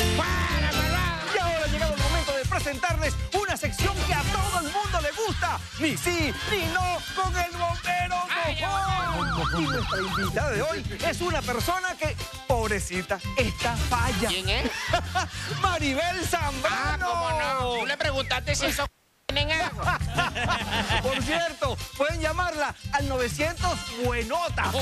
Y ahora ha llegado el momento de presentarles una sección que a todo el mundo le gusta. Ni sí, ni no, con el bombero mojón. Y nuestra invitada de hoy es una persona que, pobrecita, está falla. ¿Quién es? Maribel Ah, Zambrano. cómo no. Tú le preguntaste si algo. Por cierto, pueden llamarla al 900 Buenota.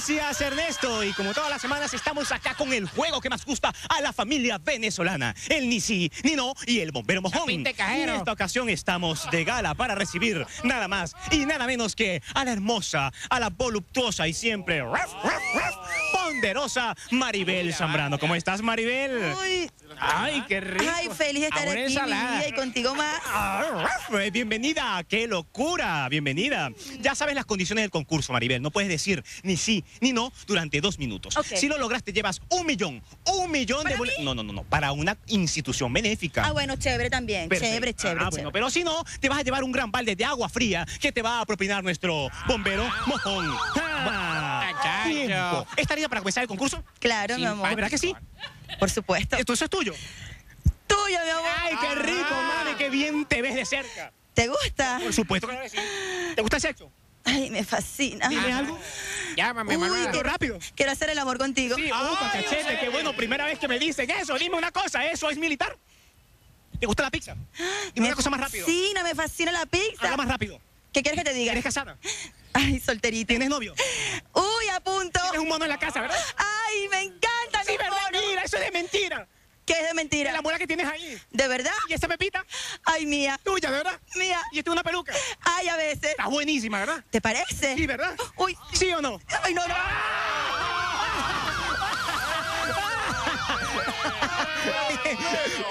Gracias Ernesto. Y como todas las semanas estamos acá con el juego que más gusta a la familia venezolana, el ni sí, ni no y el bombero mojón. Y en esta ocasión estamos de gala para recibir nada más y nada menos que a la hermosa, a la voluptuosa y siempre raf, raf, raf, ponderosa Maribel Zambrano. ¿Cómo estás Maribel? Uy, Ay, qué rico. ay, feliz de estar Ahora aquí, mi vida, y contigo más. Ah, Bienvenida, qué locura, bienvenida. Ya sabes las condiciones del concurso, Maribel. No puedes decir ni sí ni no durante dos minutos. Si lo lograste, llevas un millón, un millón de ¿Para boletos. No, no, no, no, para una institución benéfica. Ah, bueno, chévere también. Perfecto. Chévere, chévere, Ah, chévere. bueno, pero si no, te vas a llevar un gran balde de agua fría que te va a propinar nuestro bombero mojón. Ah. ¿Estaría para comenzar el concurso? Claro, mi Ah, amor. ¿Verdad que sí? Por supuesto. Esto eso es tuyo. Tuyo, mi amor. Ay, qué rico, mami, qué bien te ves de cerca. ¿Te gusta? Por supuesto que sí. ¿Te gusta el sexo? Ay, me fascina. Dime algo. Llámame, Uy, malvado. qué rápido. Quiero hacer el amor contigo. Sí, upa, cachete, qué bueno, primera vez que me dicen eso. Dime una cosa, ¿eso es militar? ¿Te gusta la pizza? Dime me una cosa más rápido. fascina, me fascina la pizza. Habla más rápido. ¿Qué quieres que te diga? ¿Eres casada? Ay, solterita. ¿Tienes novio? A punto. Tienes un mono en la casa, ¿verdad? Ay, me encanta. Sí, mi ¿verdad? mono. Mira, eso es de mentira. ¿Qué es de De mentira? la muela que tienes ahí. ¿De verdad? ¿Y esa pepita? Ay, mía. Tuya, ¿verdad? Mía. ¿Y esta es una peluca? Ay, a veces. Está buenísima, ¿verdad? ¿Te parece? Sí, ¿verdad? Uy. ¿Sí o no? Ay, no, no.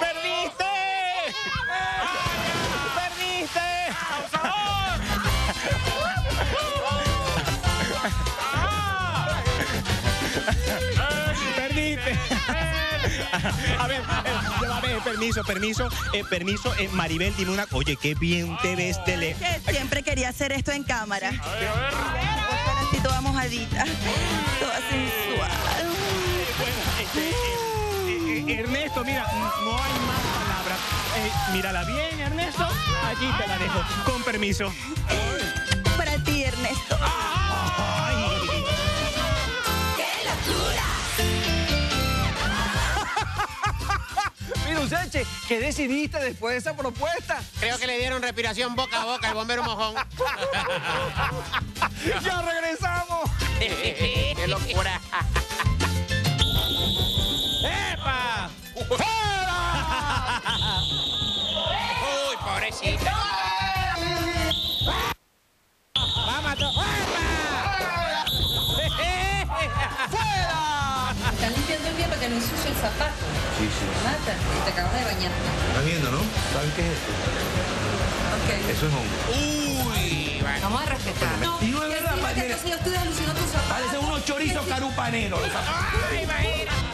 ¡Perdiste! ¡Perdiste! ¡Perdiste! A ver, eh, a ver, permiso, permiso, eh, permiso. eh, Maribel, dime una... Oye, qué bien te ves de lejos. Que siempre quería hacer esto en cámara. Estar así toda mojadita, toda sensual. Bueno, este, eh, eh, Ernesto, mira, no hay más palabras. Eh, mírala bien, Ernesto. Allí te la dejo, con permiso. Para ti, Ernesto. Ay. Uteche, ¿qué decidiste después de esa propuesta? Creo que le dieron respiración boca a boca al bombero mojón. ¡Ya regresamos! Que no ensucie el zapato. Sí, sí. Mata, y te acabas de bañar. ¿Estás viendo, no? ¿Saben qué es esto? Ok. Eso es hongo. ¡Uy! bueno. Vamos a respetar. No, Y no es verdad, entonces yo estoy alucinando tus zapatos. Parecen unos chorizos carupaneros. los zapatos. ¡Ay, imagina!